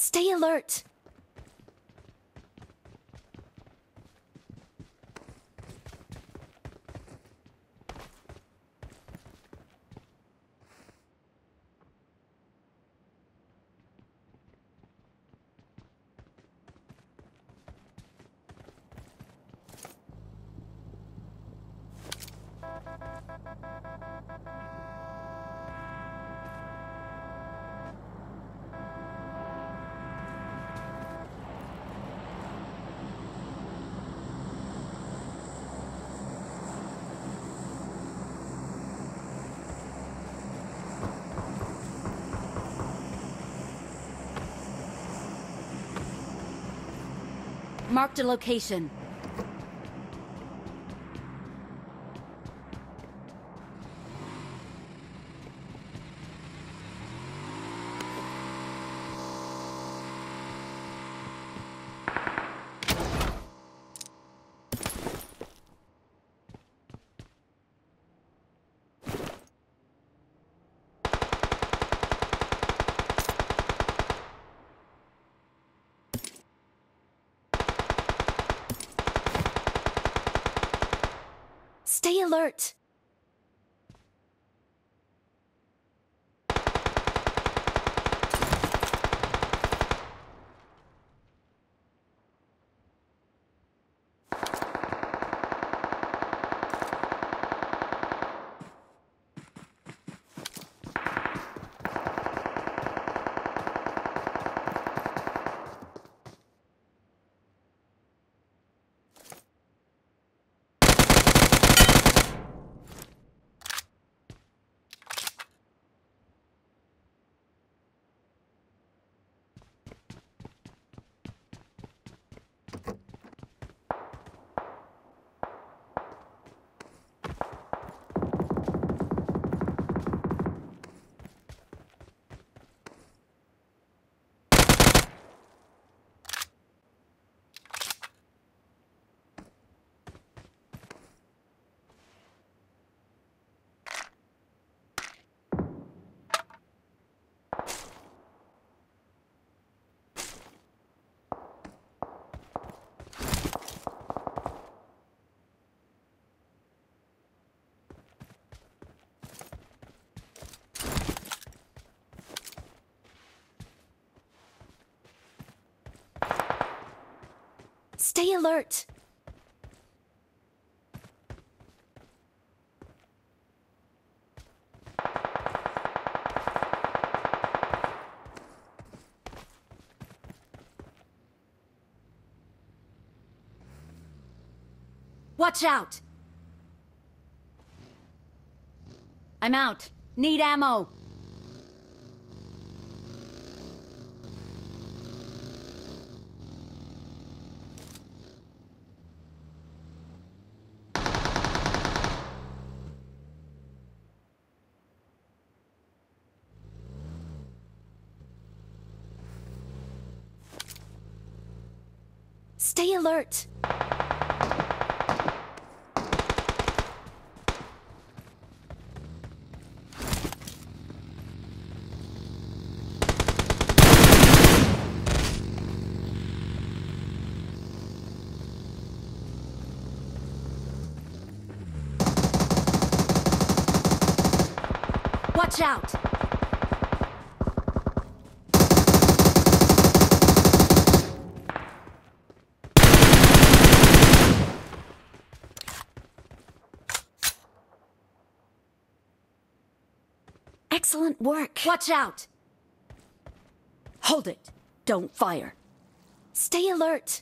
Stay alert. Marked a location. Stay alert. Stay alert. Watch out! I'm out. Need ammo. Alert. Watch out! Excellent work. Watch out! Hold it. Don't fire. Stay alert.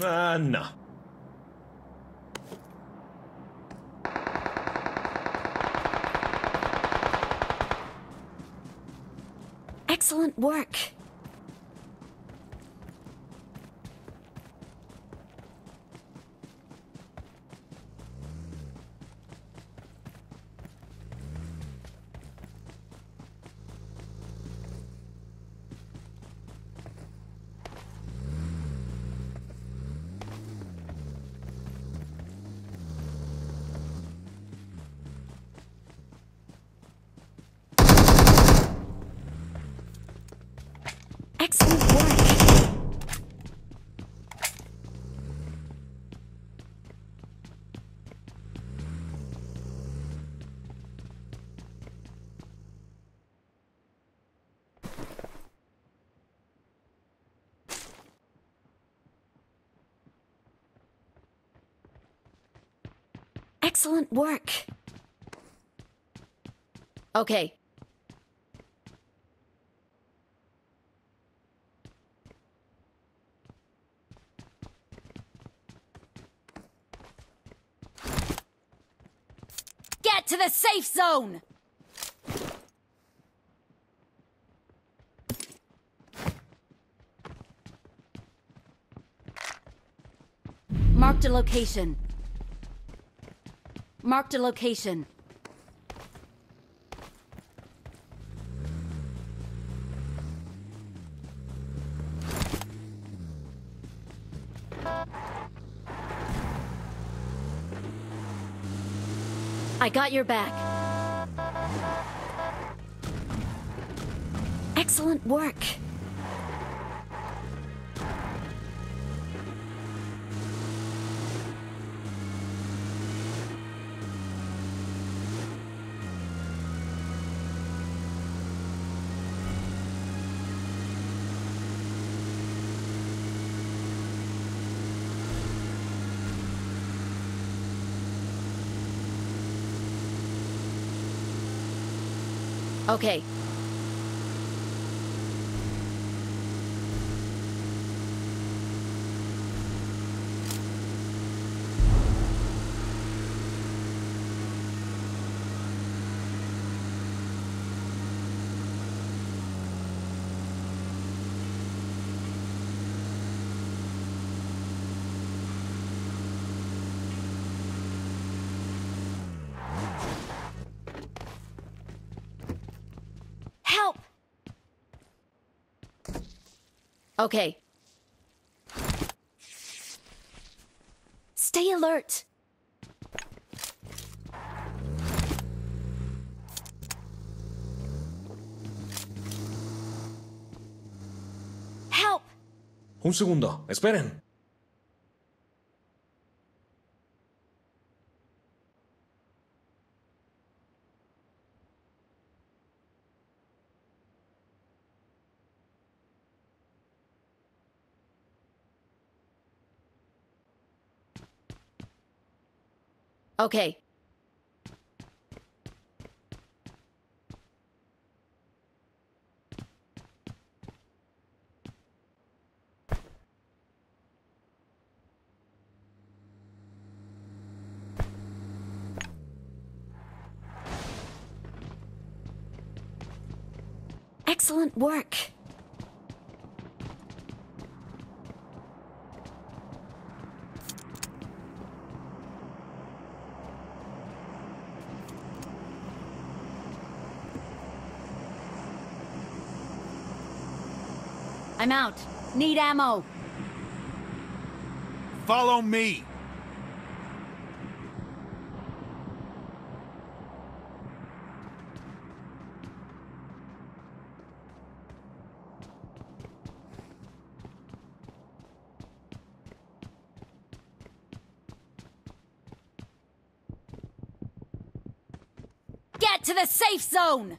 Ah, no. Excellent work. Excellent work. Okay. Get to the safe zone! Marked a location. Marked a location. I got your back. Excellent work. Okay. Help! Okay. Stay alert. Help! Un segundo, esperen. Okay. Excellent work. I'm out. Need ammo. Follow me. Get to the safe zone!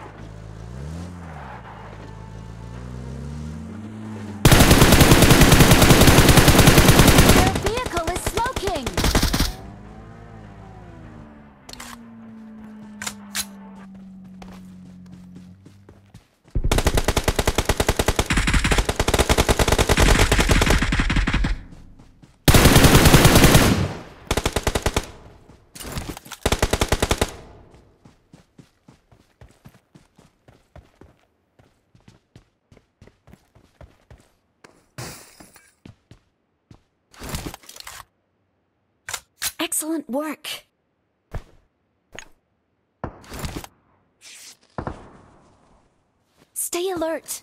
Excellent work. Stay alert.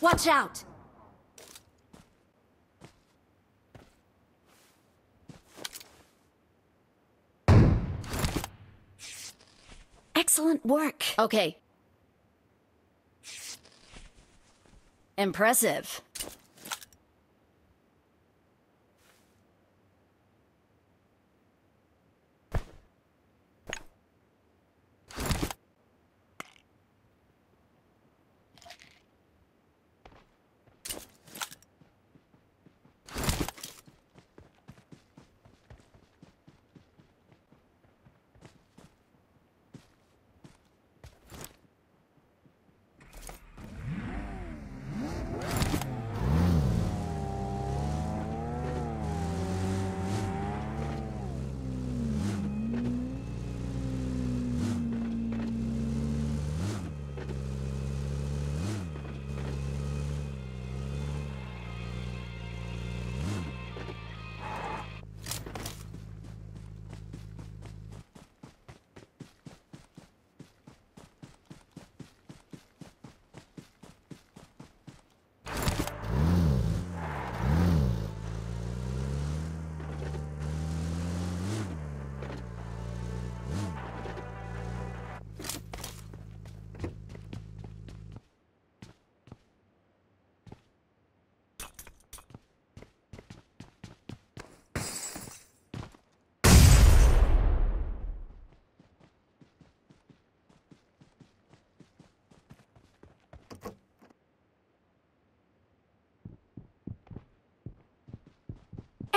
Watch out! Excellent work. Okay. Impressive.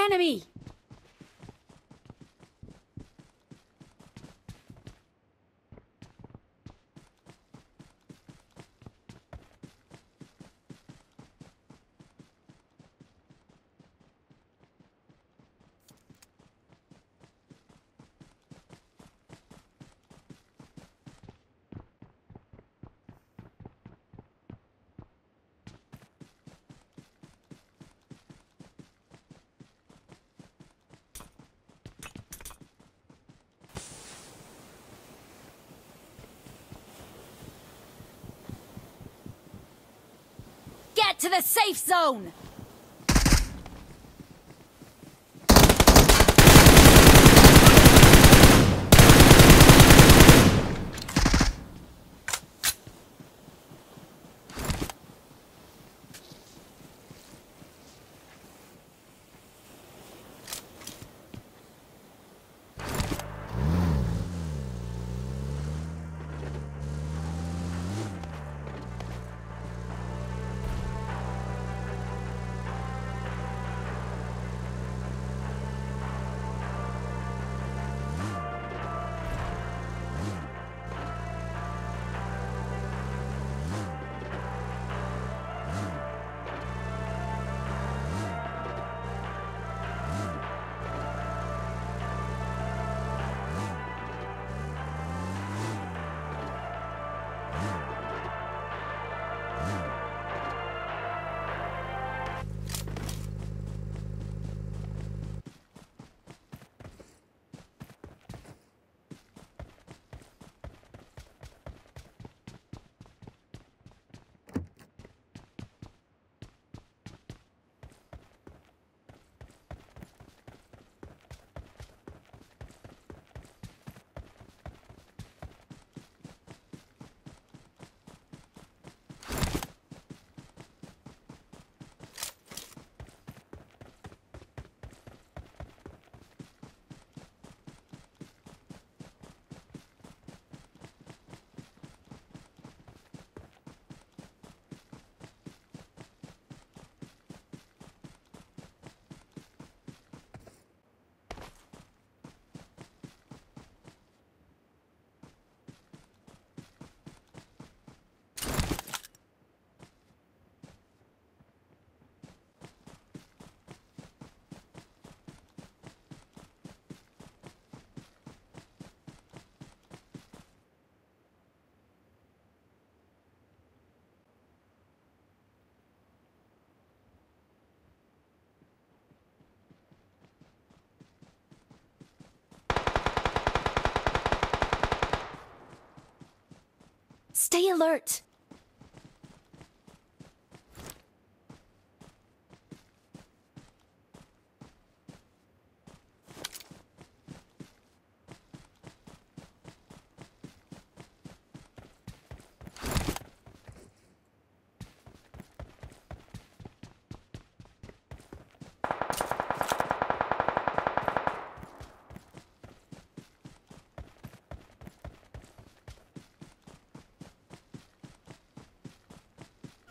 Enemy! Get to the safe zone! Stay alert!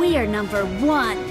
We are number one.